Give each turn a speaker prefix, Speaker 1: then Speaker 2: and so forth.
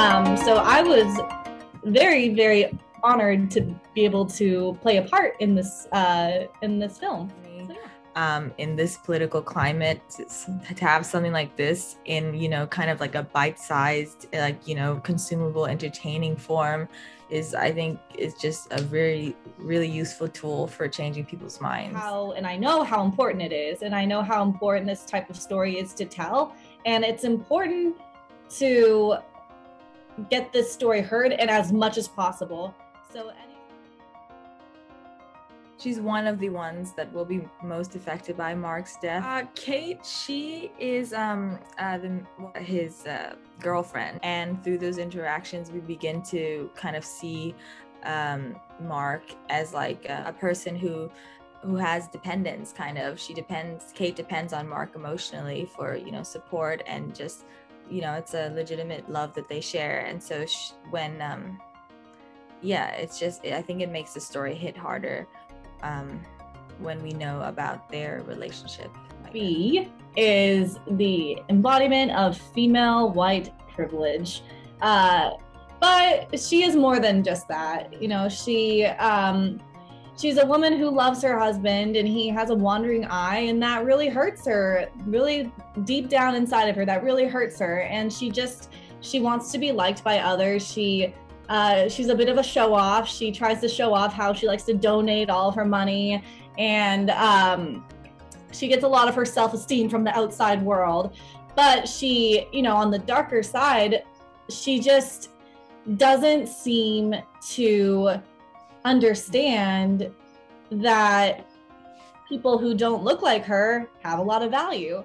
Speaker 1: so I was very, very honored to be able to play a part in this uh, in this film. So, yeah.
Speaker 2: um, in this political climate to, to have something like this in you know kind of like a bite-sized like you know consumable entertaining form is i think is just a very really useful tool for changing people's minds
Speaker 1: How and I know how important it is, and I know how important this type of story is to tell, and it's important to get this story heard and as much as possible. So. Any-
Speaker 2: she's one of the ones that will be most affected by mark's death uh, kate she is um uh, the, his uh, girlfriend and through those interactions we begin to kind of see um, mark as like a, a person who who has dependence kind of she depends kate depends on mark emotionally for you know support and just you know it's a legitimate love that they share and so sh- when um yeah it's just i think it makes the story hit harder um when we know about their relationship.
Speaker 1: B is the embodiment of female white privilege. Uh, but she is more than just that. You know, she um, she's a woman who loves her husband and he has a wandering eye and that really hurts her really deep down inside of her that really hurts her. And she just she wants to be liked by others. She uh, she's a bit of a show off she tries to show off how she likes to donate all of her money. And um, she gets a lot of her self-esteem from the outside world. But she you know on the darker side she just doesn't seem to understand that people who don't look like her have a lot of value